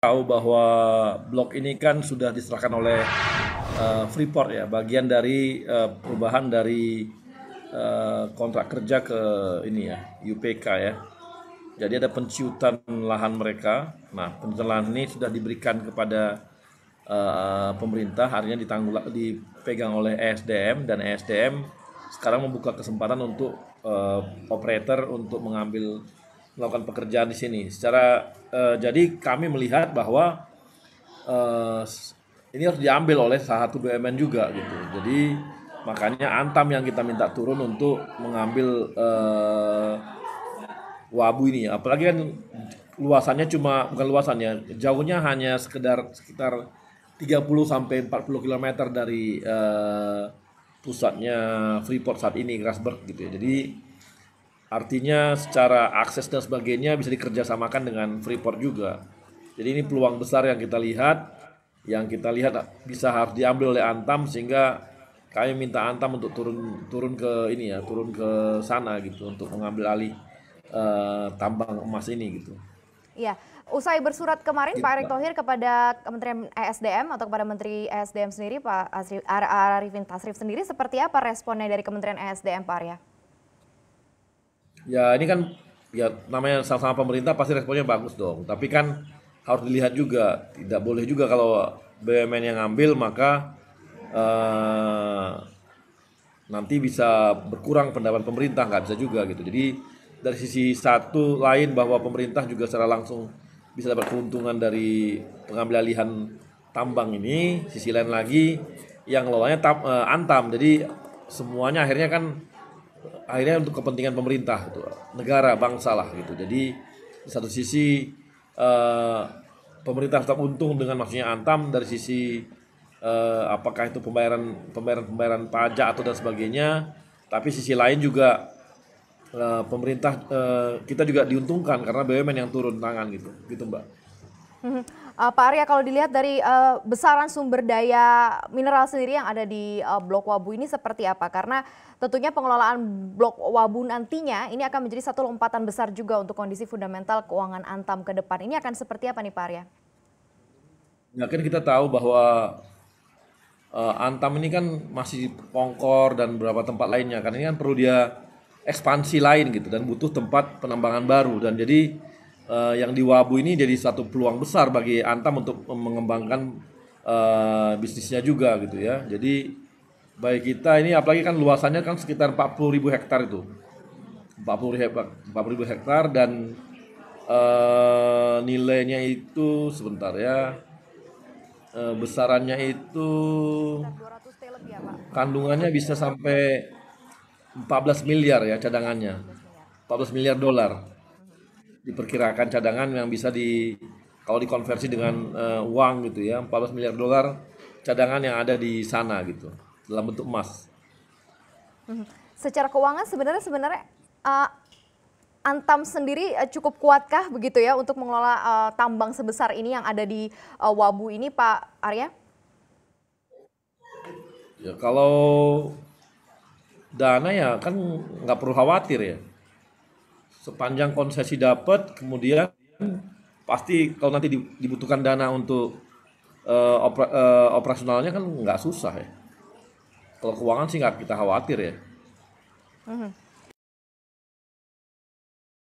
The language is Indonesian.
tahu bahwa blok ini kan sudah diserahkan oleh uh, Freeport ya, bagian dari uh, perubahan dari uh, kontrak kerja ke ini ya, UPK ya. Jadi ada penciutan lahan mereka. Nah, penciutan ini sudah diberikan kepada uh, pemerintah, harinya ditanggul dipegang oleh ESDM dan ESDM sekarang membuka kesempatan untuk uh, operator untuk mengambil melakukan pekerjaan di sini. Secara uh, jadi kami melihat bahwa uh, ini harus diambil oleh salah satu BUMN juga gitu. Jadi makanya Antam yang kita minta turun untuk mengambil uh, wabu ini. Apalagi kan luasannya cuma bukan luasannya, jauhnya hanya sekedar sekitar 30 sampai 40 km dari uh, pusatnya Freeport saat ini Grasberg gitu ya. Jadi Artinya secara akses dan sebagainya bisa dikerjasamakan dengan Freeport juga. Jadi ini peluang besar yang kita lihat, yang kita lihat bisa harus diambil oleh Antam sehingga kami minta Antam untuk turun turun ke ini ya, turun ke sana gitu untuk mengambil alih uh, tambang emas ini gitu. Iya. Usai bersurat kemarin ya, Pak Erick Thohir kepada Kementerian ESDM atau kepada Menteri ESDM sendiri Pak Arifin Tasrif sendiri seperti apa responnya dari Kementerian ESDM Pak Arya? Ya ini kan ya namanya sama-sama pemerintah pasti responnya bagus dong. Tapi kan harus dilihat juga, tidak boleh juga kalau BUMN yang ngambil maka uh, nanti bisa berkurang pendapat pemerintah nggak bisa juga gitu. Jadi dari sisi satu lain bahwa pemerintah juga secara langsung bisa dapat keuntungan dari pengambil alihan tambang ini, sisi lain lagi yang ngelolanya tam, uh, antam. Jadi semuanya akhirnya kan akhirnya untuk kepentingan pemerintah gitu, negara bangsa lah gitu. Jadi di satu sisi uh, pemerintah tetap untung dengan maksudnya antam. Dari sisi uh, apakah itu pembayaran pembayaran pembayaran pajak atau dan sebagainya. Tapi sisi lain juga uh, pemerintah uh, kita juga diuntungkan karena BUMN yang turun tangan gitu. Gitu mbak. Uh, Pak Arya, kalau dilihat dari uh, besaran sumber daya mineral sendiri yang ada di uh, Blok Wabu ini seperti apa? Karena tentunya pengelolaan Blok Wabu nantinya ini akan menjadi satu lompatan besar juga untuk kondisi fundamental keuangan Antam ke depan. Ini akan seperti apa nih Pak Arya? Ya kan kita tahu bahwa uh, Antam ini kan masih Pongkor dan beberapa tempat lainnya. Kan ini kan perlu dia ekspansi lain gitu dan butuh tempat penambangan baru dan jadi uh, yang di Wabu ini jadi satu peluang besar bagi Antam untuk mengembangkan uh, bisnisnya juga gitu ya. Jadi baik kita ini apalagi kan luasannya kan sekitar 40 ribu hektar itu. 40 ribu, 40 ribu hektar dan uh, nilainya itu sebentar ya uh, besarannya itu kandungannya bisa sampai 14 miliar ya cadangannya 14 miliar dolar diperkirakan cadangan yang bisa di kalau dikonversi dengan uh, uang gitu ya 14 miliar dolar cadangan yang ada di sana gitu dalam bentuk emas. Hmm. Secara keuangan sebenarnya sebenarnya uh, Antam sendiri uh, cukup kuatkah begitu ya untuk mengelola uh, tambang sebesar ini yang ada di uh, Wabu ini Pak Arya? Ya kalau dana ya kan nggak perlu khawatir ya sepanjang konsesi dapat kemudian pasti kalau nanti dibutuhkan dana untuk uh, opera, uh, operasionalnya kan nggak susah ya. Kalau keuangan sih nggak kita khawatir ya. Hmm